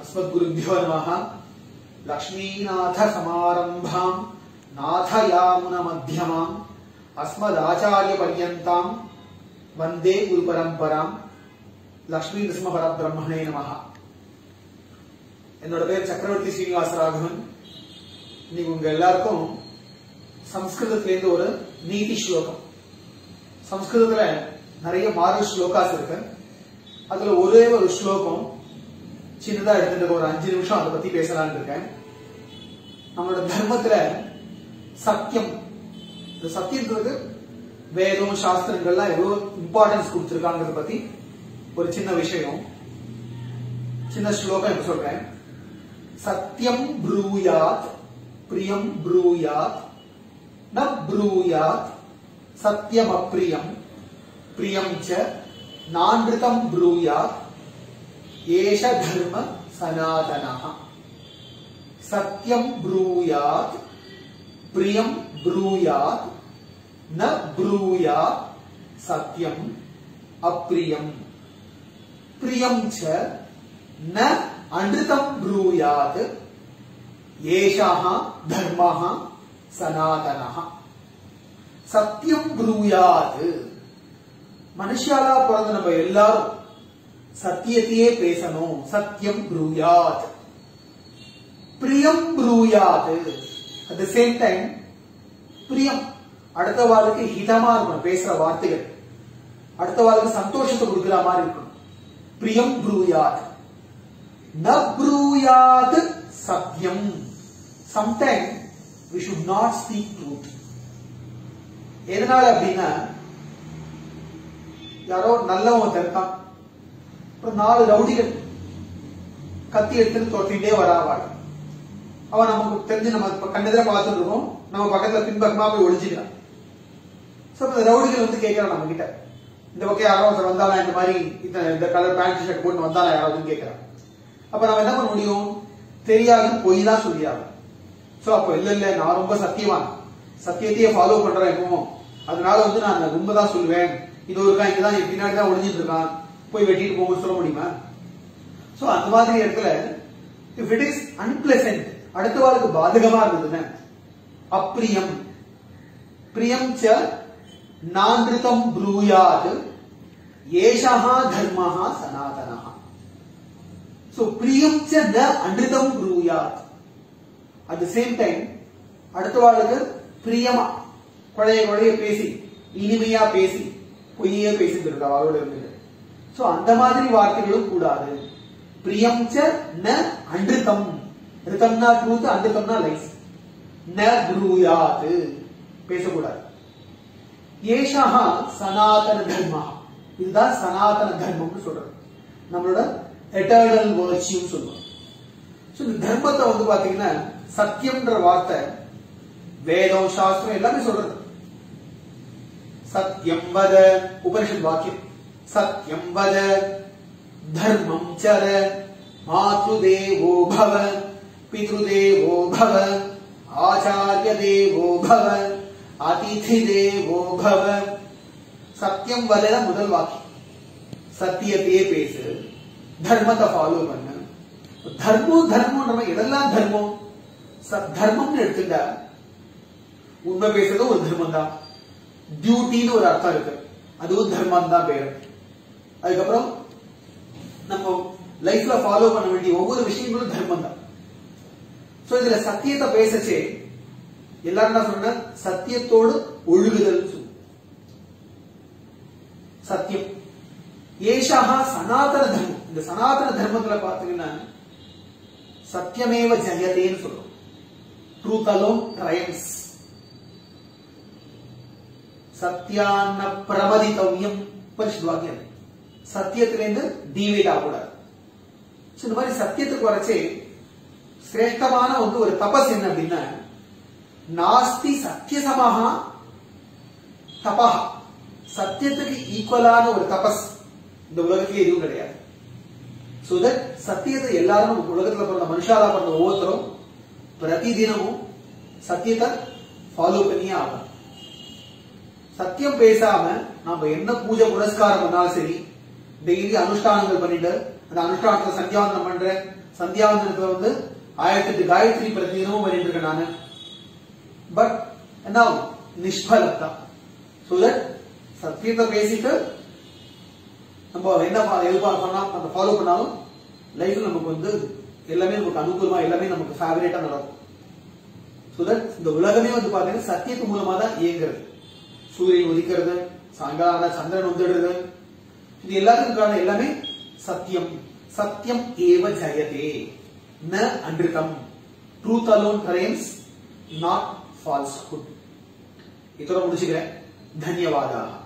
अस्मद्गुरुभ्यो नमः लक्ष्मीनाथसमारम्भाम् नाथयामुनमध्यमाम् अस्मदाचार्यपर्यन्ताम् वन्दे गुरुपरम्पराम् லக்ஷ்மி நிருசிம்ம பரபிரம்மணே நமஹ என்னோட பேர் சக்கரவர்த்தி ஸ்ரீனிவாச ராகவன் இன்னைக்கு உங்க எல்லாருக்கும் சம்ஸ்கிருதத்திலேருந்து ஒரு நீதி ஸ்லோகம் சம்ஸ்கிருதத்துல நிறைய மாடல் ஸ்லோகாஸ் இருக்கு அதுல ஒரே ஒரு ஸ்லோகம் சின்னதா எடுத்துட்டு ஒரு அஞ்சு நிமிஷம் அதை பத்தி பேசலாம்னு இருக்கேன். நம்மளோட தர்மத்துல சத்தியம். இந்த சத்தியத்துக்கு வேதம் சாஸ்திரங்கள்லாம் எவ்வளவு இம்பார்ட்டன்ஸ் கொடுத்துருக்காங்கிறத பத்தி ஒரு சின்ன விஷயம். சின்ன ஸ்லோகம் இப்ப சொல்றேன். சத்தியம் ப்ரூயாத் பிரியம் ப்ரூயாத் ந ப்ரூயாத் சத்தியம் அப்ரியம் பிரியம் ச நான்ருதம் ப்ரூயாத் ஏஷ தர்ம சனாதனஹ. சத்தியம் ப்ரூயாத் பிரியம் ப்ரூயாத் ந ப்ரூயாத் சத்தியம் அப்ரியம். பிரியம் ச ந அனிருதம் ப்ரூயாத் ஏஷாஹ தர்மஹ சனாதனஹ. சத்தியம் ப்ரூயாத். மனுஷாலா பிறந்த நம்ம எல்லாரும் சத்தியத்தையே பேசணும். சத்தியம் ப்ரூயாத். பிரியம் ப்ரூயாத். அட் த சேம் டைம் பிரியம். அடுத்த வாழ்க்கை ஹிதமா இருக்கணும் பேசுற வார்த்தைகள். அடுத்த வாழ்க்கை சந்தோஷத்தை கொடுக்கிற மாதிரி இருக்கணும். பிரியம் ப்ரூயாத். ந ப்ரூயாத் சத்தியம். Sometime we should not speak truth எதனால அப்படின்னா யாரோ நல்லவன் இருக்கான். அப்புறம் நாலு ரவுடிகள் கத்தி எடுத்துட்டு துரத்திட்டே வராவாள் அவன் நமக்கு தெரிஞ்சு நம்ம கண்ணெதிர பார்த்துட்டு இருக்கோம். நம்ம பக்கத்துல பின்பக்கமா போய் ஒழிஞ்சுக்கிறான் சோ இந்த ரவுடிகள் வந்து கேட்கிறான் நம்ம கிட்ட இந்த பக்கம் யாரோ ஒருத்தர் வந்தாலா இந்த மாதிரி இந்த இந்த கலர் பேண்ட் ஷர்ட் போட்டு வந்தாலா யாராவது கேட்கிறான். அப்ப நம்ம என்ன பண்ண முடியும்? தெரியாது பொய் தான் சொல்லியாகும் சோ அப்ப இல்ல இல்ல நான் ரொம்ப சத்தியவான். சத்தியத்தையே ஃபாலோ பண்றேன் எப்பவும் அதனால வந்து நான் உண்மைதான் சொல்லுவேன். இது ஒரு காய்க்கு தான் பின்னாடி தான் ஒழிஞ்சிட்டு இருக்கான். போய் வெட்டிட்டு போகும்னு சொல்ல முடியுமா? சோ அந்த மாதிரி இடத்துல இஃப் இட் இஸ் அன்பிளசன்ட் அடுத்த வாழ்க்கு பாதகமா இருந்ததுன்னு அப்பிரியம் பிரியம் ச நாந்திருத்தம் ப்ரூயாத். ஏஷா தர்மஹா சனாதனா சோ பிரியம் ச த அன்றிதம் ப்ரூயாத். அட் த சேம் டைம் அடுத்த வாழ்க்கு பிரியமா குழைய குழைய பேசி இனிமையா பேசி பொய்யே பேசிட்டு இருக்கா அவளோட இருந்து சோ அந்த மாதிரி வார்த்தைகளும் கூடாது. பிரியம் ச ந அன்றுதம். ரிதம்னா ட்ரூத் அன்றுதம்னா லைஸ் ந குருயாது பேசக்கூடாது. ஏஷா சனாதன தர்மா. இதுதான் சனாதன தர்மம்னு சொல்றது நம்மளோட எட்டர்னல் வேர்ச்சியும் சொல்லுவோம் சோ இந்த தர்மத்தை வந்து பாத்தீங்கன்னா சத்தியம்ன்ற வார்த்தை வேதம் சாஸ்திரம் எல்லாமே சொல்றது. சத்தியம் வத உபனிஷத் வாக்கியம். சத்தியம் வத தர்மம் சர மாத்ருதேவோ பவ பித்ருதேவோ பவ ஆச்சாரிய தேவோ பவ அதிதி தேவோ பவ சத்தியம் வல்ல முதல் வாக்கியம் சத்தியத்தையே பேசு தர்மத்தை ஃபாலோ பண்ணு தர்மம் தர்மம் நம்ம எதெல்லாம் தர்மம் தர்மம்னு எடுத்துட்டா உண்மை பேசுறது ஒரு தர்மம் தான் டியூட்டின்னு ஒரு அர்த்தம் இருக்கு அதுவும் தர்மம் தான் பேரு அதுக்கப்புறம் நம்ம லைஃப்ல ஃபாலோ பண்ண வேண்டிய ஒவ்வொரு விஷயங்களும் தர்மம் தான் சோ இதுல சத்தியத்தை பேசச்சே எல்லாரும் என்ன சொல்ற சத்தியத்தோடு ஒழுகுதல் சத்தியம். ஏஷா சனாதன தர்மம். இந்த சனாதன தர்மத்துல பாத்தீங்கன்னா சத்தியமேவ ஜெயதேன்னு சொல்றோம். ட்ரூத் அலோன் ட்ரையம்ஸ் சத்தியான்ன பிரமதித்தவ்யம் பரிசுத் வாக்கியம். சத்தியத்திலிருந்து டிவைட் ஆகக்கூடாது இந்த மாதிரி சத்தியத்துக்கு வரைச்சு சிரேஷ்டமான வந்து ஒரு தபஸ் என்ன அப்படின்னா நாஸ்தி சத்தியசமாக தபா சத்தியத்துக்கு ஈக்குவலான ஒரு தபஸ் இந்த உலகத்திலே எதுவும் கிடையாது. சோ தட் சத்தியத்தை எல்லாரும் உலகத்துல பிறந்த மனுஷாலா பிறந்த ஒவ்வொருத்தரும் பிரதி தினமும் சத்தியத்தை ஃபாலோ பண்ணியே ஆகும் சத்தியம் பேசாம நாம என்ன பூஜை புனஸ்காரம் பண்ணாலும் சரி டெய்லி அனுஷ்டானங்கள் பண்ணிட்டு அந்த அனுஷ்டானத்துல சந்தியாவந்தனம் பண்றேன் சந்தியாவந்தனத்துல வந்து ஆயிரத்தி எட்டு காயத்ரி பிரதி தினமும் பண்ணிட்டு இருக்கேன் நானு. பட் என்ன ஆகும்? நிஷ்பலத்தா. சோ தட் சத்தியத்தை பேசிட்டு நம்ம என்ன பா- எதிர்பார்க்க அந்த ஃபாலோ பண்ணாலும் லைஃப்ல நமக்கு வந்து எல்லாமே நமக்கு அனுகூலமா எல்லாமே நமக்கு ஃபேவரேட்டா நடக்கும். சோ தட் இந்த உலகமே வந்து பாத்தீங்கன்னா சத்தியத்து மூலமா தான் இயங்குறது. சூரியன் உதிக்கிறது சாயங்காலம் சந்திரன் வந்துடுறது இது எல்லாத்துக்கும் காரணம் எல்லாமே சத்தியம். சத்தியம் ஏவ ஜெயதே. ந அன்றிகம் ட்ரூத் அலோன் கரேன்ஸ் நாட் ஃபால்ஸ்ஹுட் இதோட முடிச்சுக்கிறேன். தன்யவாதாக.